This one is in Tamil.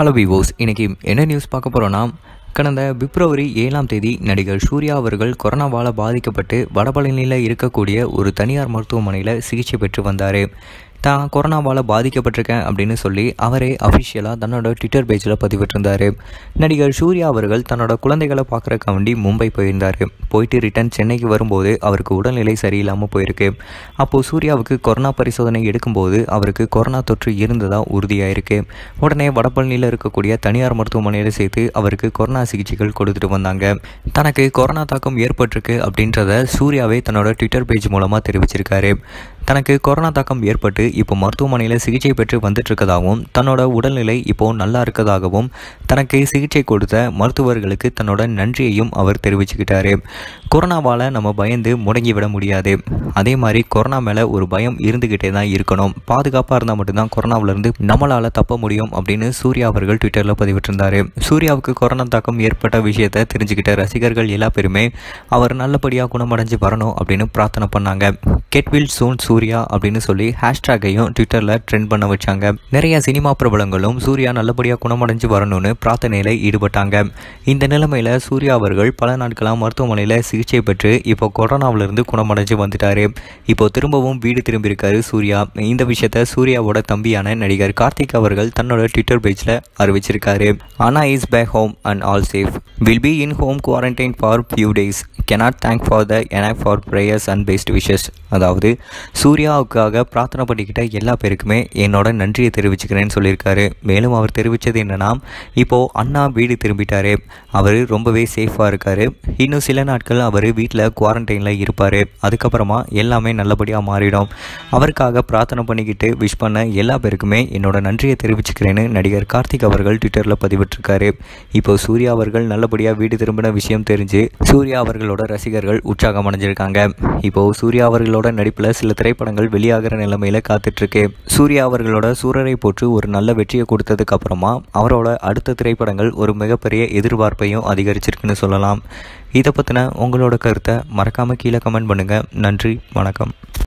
ஹலோ விவோஸ் இன்னைக்கு என்ன நியூஸ் பார்க்க போகிறோன்னா கடந்த பிப்ரவரி ஏழாம் தேதி நடிகர் சூர்யா அவர்கள் கொரோனாவால் பாதிக்கப்பட்டு வடபழனியில் இருக்கக்கூடிய ஒரு தனியார் மருத்துவமனையில் சிகிச்சை பெற்று வந்தார். தான் கொரோனாவால் பாதிக்கப்பட்டிருக்கேன் அப்படின்னு சொல்லி அவரே அஃபிஷியலாக தன்னோட ட்விட்டர் பேஜில் பதிவிட்டிருந்தார். நடிகர் சூர்யா அவர்கள் தன்னோட குழந்தைகளை பார்க்குறக்க வேண்டி மும்பை போயிருந்தார். போயிட்டு ரிட்டன் சென்னைக்கு வரும்போது அவருக்கு உடல்நிலை சரியில்லாமல் போயிருக்கு. அப்போது சூர்யாவுக்கு கொரோனா பரிசோதனை எடுக்கும்போது அவருக்கு கொரோனா தொற்று இருந்ததாக உறுதியாயிருக்கு. உடனே வடபழனியில் இருக்கக்கூடிய தனியார் மருத்துவமனையில் சேர்த்து அவருக்கு கொரோனா சிகிச்சைகள் கொடுத்துட்டு வந்தாங்க. தனக்கு கொரோனா தாக்கம் ஏற்பட்டிருக்கு அப்படின்றத சூர்யாவே தன்னோட ட்விட்டர் பேஜ் மூலமாக தெரிவிச்சிருக்காரு. தனக்கு கொரோனா தாக்கம் ஏற்பட்டு இப்போ மருத்துவமனையில் சிகிச்சை பெற்று வந்துட்டு இருக்கதாகவும் தன்னோட உடல்நிலை இப்போ நல்லா இருக்கதாகவும் தனக்கு சிகிச்சை கொடுத்த மருத்துவர்களுக்கு தன்னோட நன்றியையும் அவர் தெரிவிச்சுக்கிட்டாரு. கொரோனாவால் நம்ம பயந்து முடங்கி விட முடியாது. அதே மாதிரி கொரோனா மேலே ஒரு பயம் இருந்துக்கிட்டே தான் இருக்கணும். பாதுகாப்பாக இருந்தால் மட்டும்தான் கொரோனாவிலிருந்து நம்மளால் தப்ப முடியும் அப்படின்னு சூர்யா அவர்கள் ட்விட்டரில் பதிவிட்டிருந்தார். சூர்யாவுக்கு கொரோனா தாக்கம் ஏற்பட்ட விஷயத்தை தெரிஞ்சுக்கிட்ட ரசிகர்கள் எல்லா பேருமே அவர் நல்லபடியாக குணமடைஞ்சு வரணும் அப்படின்னு பிரார்த்தனை பண்ணாங்க. Get well soon Suriya. அப்படின்னு சொல்லி ஹேஷ்டேகையும் ட்விட்டரில் ட்ரெண்ட் பண்ண வச்சாங்க. நிறைய சினிமா பிரபலங்களும் சூர்யா நல்லபடியாக குணமடைஞ்சு வரணும்னு பிரார்த்தனையில் ஈடுபட்டாங்க. இந்த நிலைமையில் சூர்யா அவர்கள் பல நாட்களாக மருத்துவமனையில் சிகிச்சை பெற்று இப்போ கொரோனாவிலிருந்து குணமடைஞ்சு வந்துட்டாரு. இப்போ திரும்பவும் வீடு திரும்பியிருக்காரு சூர்யா. இந்த விஷயத்த சூர்யாவோட தம்பியான நடிகர் கார்த்திக் அவர்கள் தன்னோட ட்விட்டர் பேஜில் அறிவிச்சிருக்காரு. Anna is back home and all safe will be in home quarantine for few days cannot thank for the என for prayers and best wishes அதாவது சூர்யாவுக்காக பிரார்த்தனை பண்ணிக்கிட்ட எல்லா பேருக்குமே என்னோட நன்றியை தெரிவிச்சுக்கிறேன்னு சொல்லியிருக்காரு. மேலும் அவர் தெரிவித்தது என்னன்னா இப்போது அண்ணா வீடு திரும்பிட்டார். அவர் ரொம்பவே சேஃபாக இருக்கார். இன்னும் சில நாட்கள் அவர் வீட்டில் குவாரண்டைனில் இருப்பார். அதுக்கப்புறமா எல்லாமே நல்லபடியாக மாறிடும். அவருக்காக பிரார்த்தனை பண்ணிக்கிட்டு விஷ் பண்ண எல்லா பேருக்குமே என்னோட நன்றியை தெரிவிச்சுக்கிறேன்னு நடிகர் கார்த்திக் அவர்கள் ட்விட்டரில் பதிவிட்டிருக்காரு. இப்போ சூர்யா அவர்கள் நல்லபடியாக வீடு திரும்பின விஷயம் தெரிஞ்சு சூர்யா அவர்களோட ரசிகர்கள் உற்சாகம் அடைஞ்சிருக்காங்க. இப்போது சூர்யா அவர்களோட நடிப்பில் சில திரைப்படங்கள் வெளியாகிற நிலைமையில் காத்துட்ருக்கு. சூர்யா அவர்களோட சூரரை போற்று ஒரு நல்ல வெற்றியை கொடுத்ததுக்கு அப்புறமா அவரோட அடுத்த திரைப்படங்கள் ஒரு மிகப்பெரிய எதிர்பார்ப்பையும் அதிகரிச்சிருக்குன்னு சொல்லலாம். இதை பற்றின உங்களோட கருத்தை மறக்காமல் கீழே கமெண்ட் பண்ணுங்கள் நன்றி வணக்கம்.